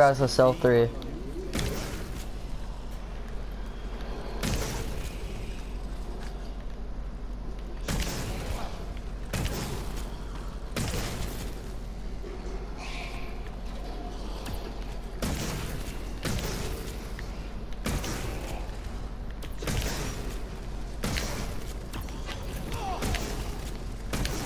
Us a cell three.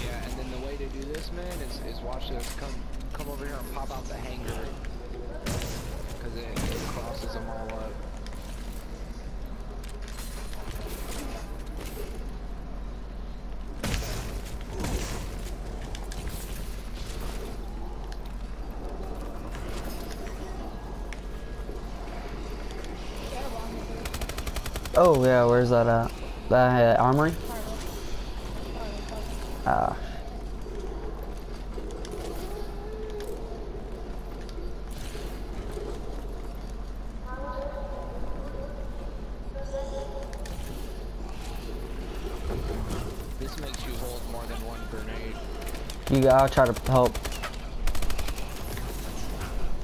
Yeah, and then the way to do this, man, is, is watch this. Come come over here and pop out the hangar. Because it, it crosses them all up. Oh yeah, where's that at? That uh, armory? Ah. This makes you hold more than one grenade. you got. I'll try to help.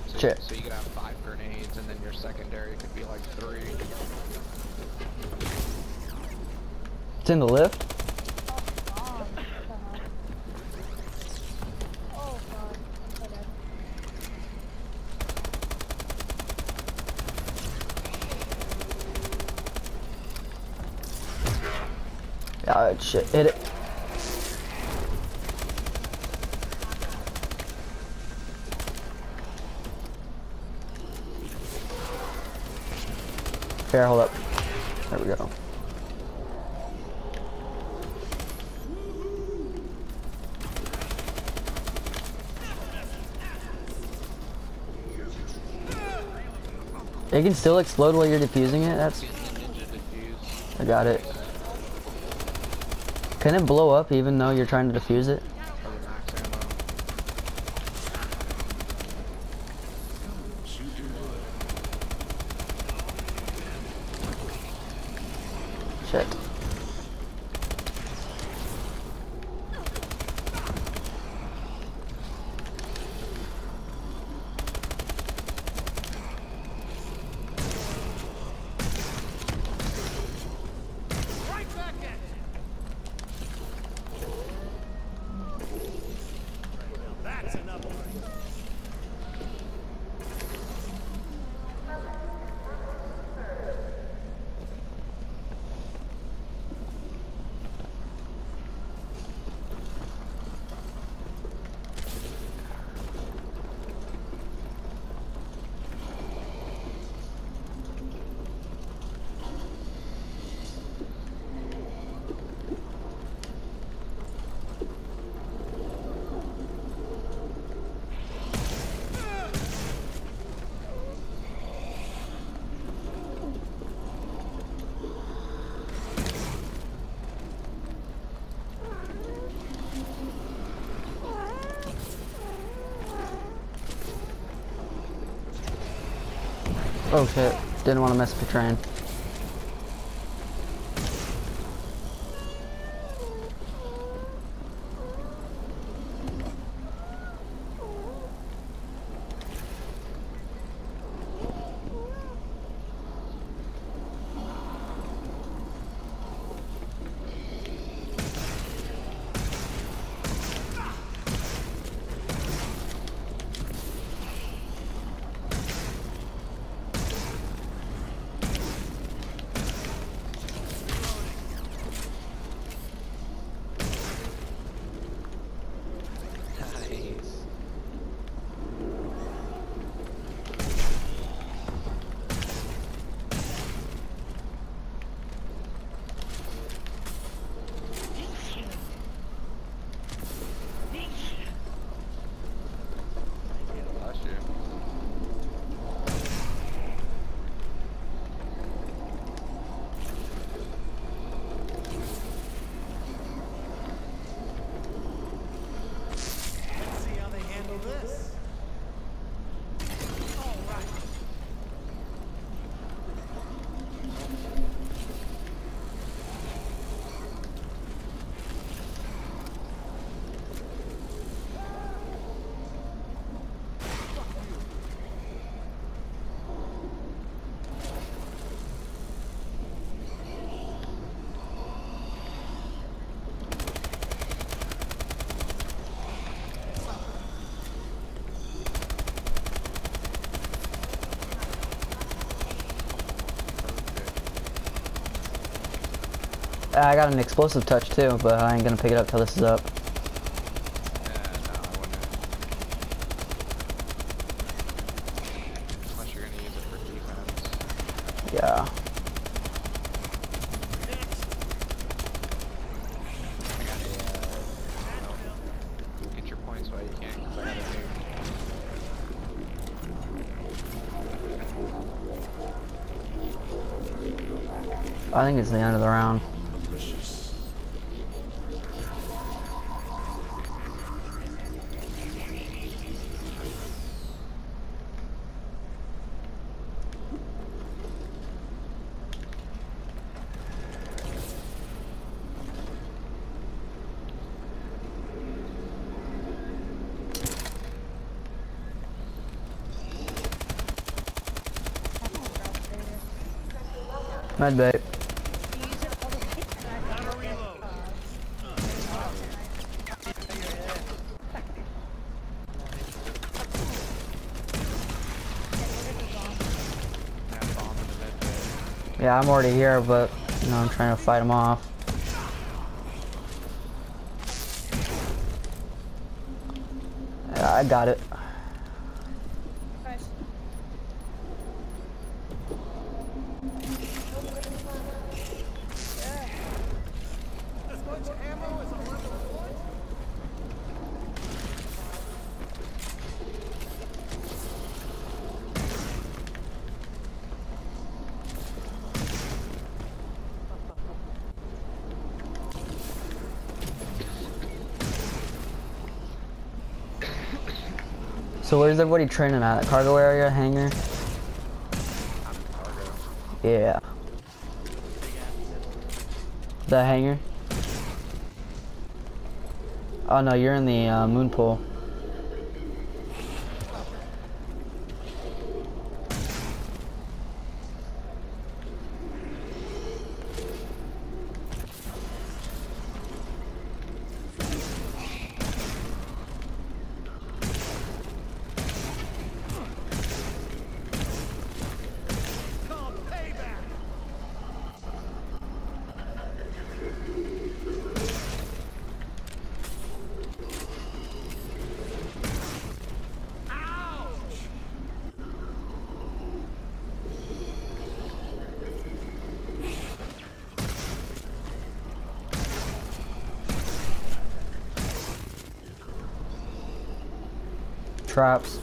So, Shit. so you could have five grenades, and then your secondary could be like three. It's in the lift. Oh shit. Hit it. Here, hold up. There we go. It can still explode while you're defusing it? That's... I got it. Can it blow up even though you're trying to defuse it? For the max ammo. Shit. Oh shit. Didn't want to mess with the train. I got an explosive touch too, but I ain't gonna pick it up till this is up. Yeah, no, I wouldn't. Unless you're gonna use it for defense. Yeah. I got a, no. Get your points while you can, 'cause I got a nuke. I think it's the end of the round. Med bay. Yeah, I'm already here, but you know I'm trying to fight him off. Yeah, I got it. So where's everybody training at? Cargo area, hangar? Yeah. The hangar? Oh no, you're in the uh, moon pool. Traps.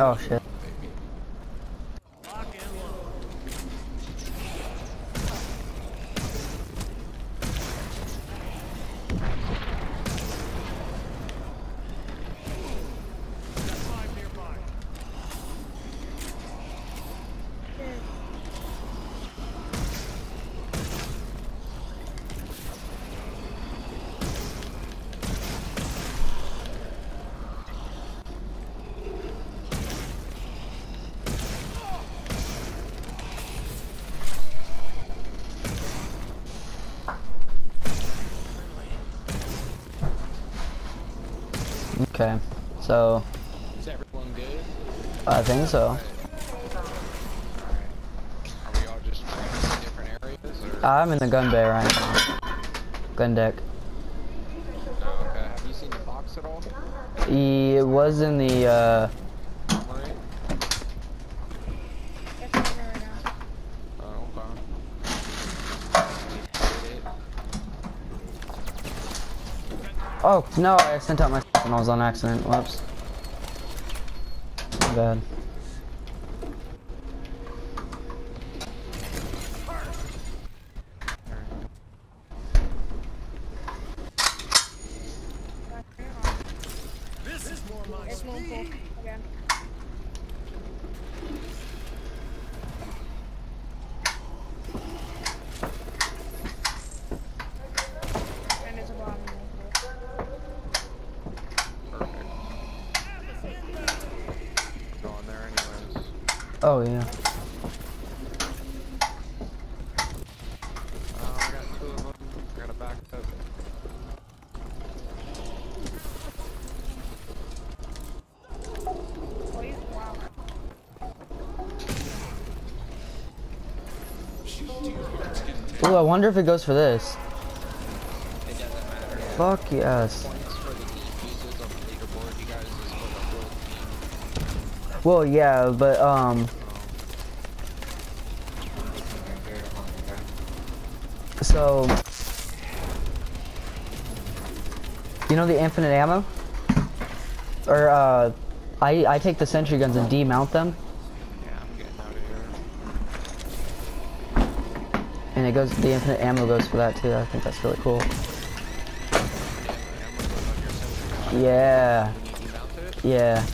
Oh shit. Okay, so. Is everyone good? I think so. I'm in the gun bay right now. Gun deck. Oh, okay. Have you seen the box at all? It was in the, uh... Oh, no, I sent out my and I was on accident. Whoops. Bad. This is more my It's one speed. full again. And it's a bottom one full. Perfect. Go on there anyways. Oh, yeah. Oh, I got two of them. I gotta back up. Oh, he's yeah. Ooh, I wonder if it goes for this. It doesn't matter. Fuck yes. Points for the defuses on the leaderboard, you guys is for the whole team. Well, yeah, but, um, so, you know the infinite ammo? Or, uh, I, I take the sentry guns and demount them, Yeah, I'm getting out of here. and it goes, the infinite ammo goes for that too. I think that's really cool. Yeah. Yeah, When you demount it, yeah. that's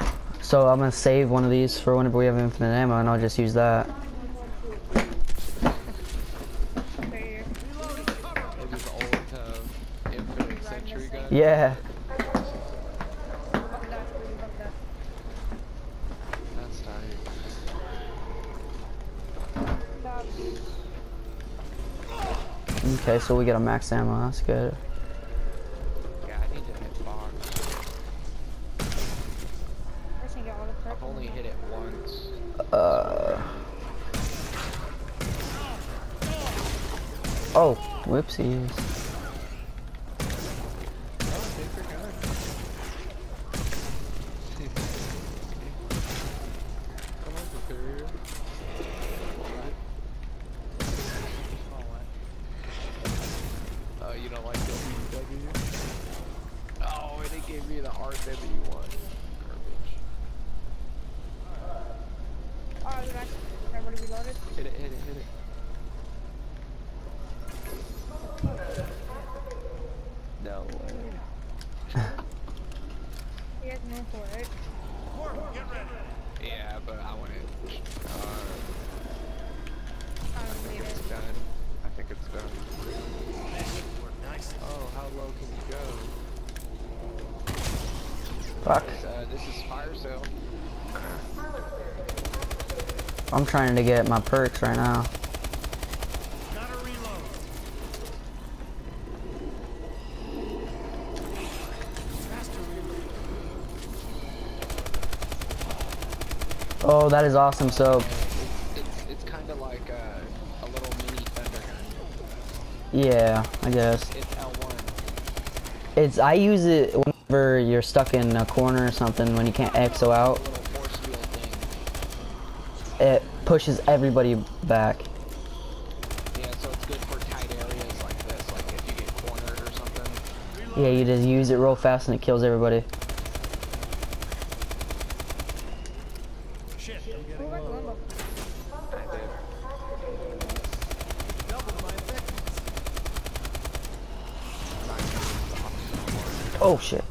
nice. So I'm gonna save one of these for whenever we have infinite ammo, and I'll just use that. Yeah. Okay, so we get a max ammo. That's good. Whoopsies. Oh, take your gun. Come on, Superior. Oh, you don't like WW? Oh, and it gave me the RW one. Garbage. Oh, is it actually everybody reloaded? Hit it, hit it, hit it. No way. You guys move for. Yeah, but I want it. Uh, I think it's it. done. I think it's done. Oh, how low can you go? Fuck. Uh, this is fire sale. I'm trying to get my perks right now. Oh, that is awesome. So, It's it's, it's kind of like a, a little mini thunder gun. yeah, I guess. It's L1. It's I use it whenever you're stuck in a corner or something when you can't exo out. A little force field thing. It pushes everybody back. Yeah, so it's good for tight areas like this, like if you get cornered or something. Yeah, you just use it real fast and it kills everybody. Shit, I'm Who getting got the low. limbo? I did. Double my effectiveness. Oh shit.